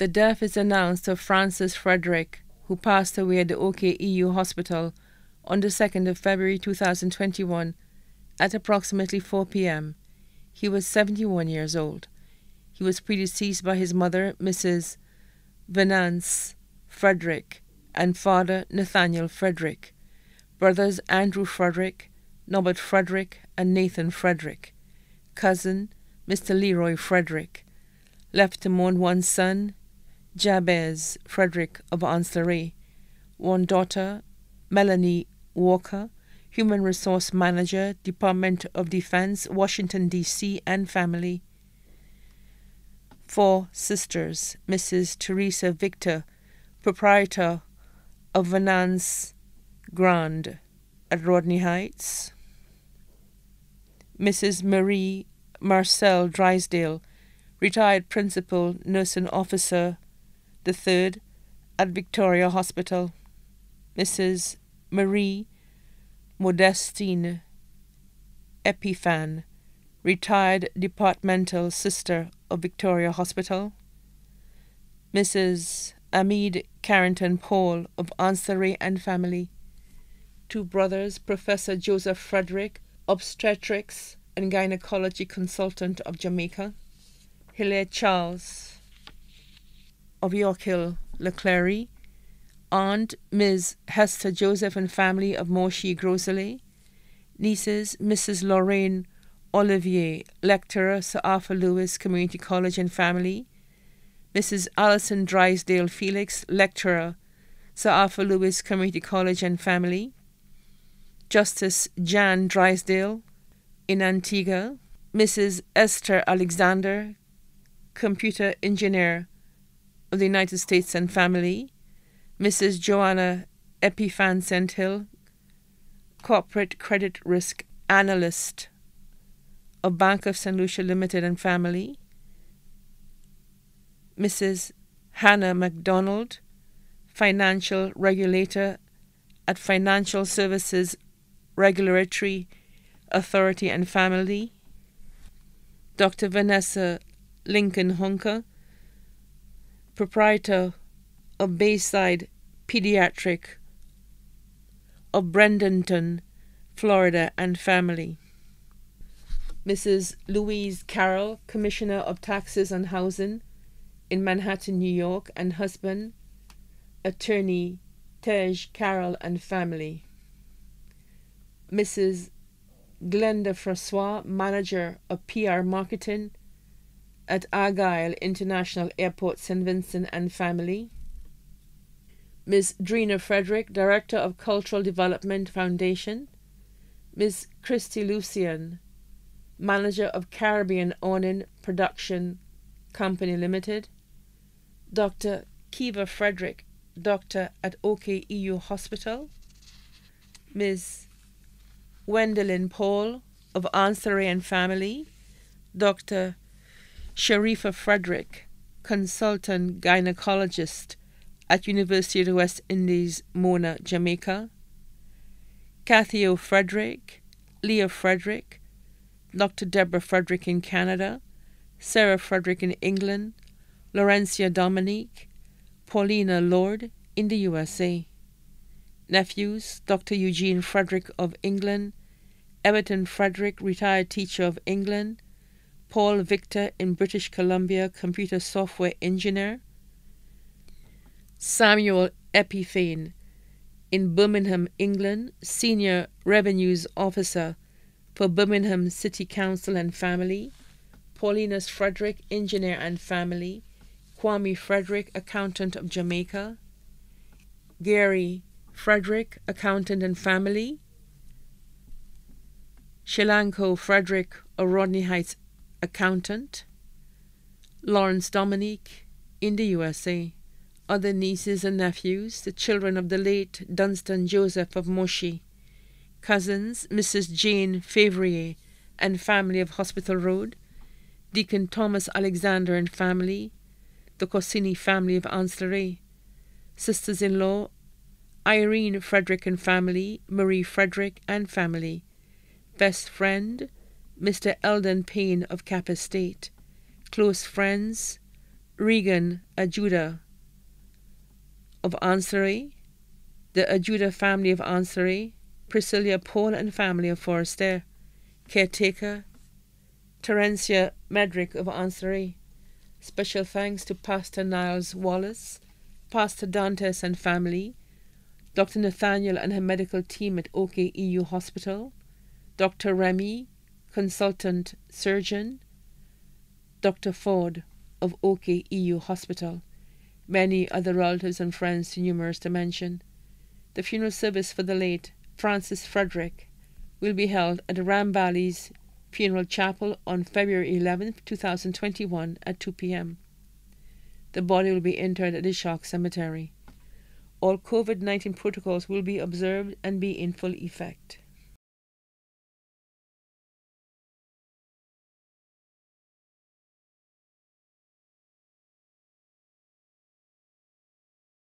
The death is announced of Francis Frederick, who passed away at the OKEU Hospital on the 2nd of February 2021 at approximately 4 p.m. He was 71 years old. He was predeceased by his mother, Mrs. Venance Frederick, and father, Nathaniel Frederick, brothers Andrew Frederick, Norbert Frederick, and Nathan Frederick, cousin, Mr. Leroy Frederick, left to mourn one son, Jabez Frederick of Ansley, one daughter, Melanie Walker, Human Resource Manager, Department of Defense, Washington, D.C., and family. Four sisters, Mrs. Teresa Victor, proprietor of Venance Grand at Rodney Heights. Mrs. Marie Marcel Drysdale, retired principal nursing officer, the third at Victoria Hospital. Mrs. Marie Modestine Epiphan, retired departmental sister of Victoria Hospital. Mrs. Amid Carrington Paul of Ansaray and family. Two brothers, Professor Joseph Frederick, obstetrics and gynecology consultant of Jamaica. Hilaire Charles of York Hill, Leclerc, aunt Ms. Hester Joseph and family of Monchy Grosley, nieces Mrs. Lorraine Olivier, lecturer, Sir Arthur Lewis Community College and family, Mrs. Alison Drysdale Felix, lecturer, Sir Arthur Lewis Community College and family, Justice Jan Drysdale in Antigua, Mrs. Esther Alexander, computer engineer of the United States and family, Mrs. Joanna Epiphan Senthill, corporate credit risk analyst of Bank of St. Lucia Limited and family, Mrs. Hannah MacDonald, financial regulator at Financial Services Regulatory Authority and Family, Dr. Vanessa Lincoln Hunker, proprietor of Bayside Pediatric of Bradenton, Florida, and family. Mrs. Louise Carroll, Commissioner of Taxes and Housing in Manhattan, New York, and husband, Attorney Tej Carroll and family. Mrs. Glenda Francois, Manager of PR Marketing at Argyle International Airport, St. Vincent and family. Ms. Drina Frederick, Director of Cultural Development Foundation. Ms. Christy Lucian, Manager of Caribbean Awning Production Company Limited. Dr. Kiva Frederick, Doctor at OKEU Hospital. Ms. Wendelin Paul of Ansaray and Family. Dr. Sharifa Frederick, Consultant Gynecologist at University of the West Indies, Mona, Jamaica. Kathy O. Frederick, Leah Frederick, Dr. Deborah Frederick in Canada, Sarah Frederick in England, Laurencia Dominique, Paulina Lord in the USA. Nephews Dr. Eugene Frederick of England, Everton Frederick, retired teacher of England, Paul Victor in British Columbia, computer software engineer, Samuel Epiphane in Birmingham, England, senior revenues officer for Birmingham City Council and family, Paulinus Frederick, engineer and family, Kwame Frederick, accountant of Jamaica, Gary Frederick, accountant and family, Shilanko Frederick of Rodney Heights, accountant, Lawrence Dominique, in the USA, other nieces and nephews, the children of the late Dunstan Joseph of Monchy, cousins, Mrs. Jane Favrier and family of Hospital Road, Deacon Thomas Alexander and family, the Cossini family of Ansley, sisters in law Irene Frederick and family, Marie Frederick and family, best friend Mr. Eldon Payne of Cap Estate, close friends Regan Ajuda of Ansery, the Ajuda family of Ansery, Priscilla Paul and family of Forester, caretaker Terencia Medrick of Ansery. Special thanks to Pastor Niles Wallace, Pastor Dantes and family, Dr. Nathaniel and her medical team at OK Hospital, Dr. Remy, consultant surgeon, Dr. Ford of OK EU Hospital, many other relatives and friends too numerous to mention. The funeral service for the late Francis Frederick will be held at Ram Valley's Funeral Chapel on February 11, 2021 at 2 p.m. The body will be interred at Ishak Cemetery. All COVID 19 protocols will be observed and be in full effect.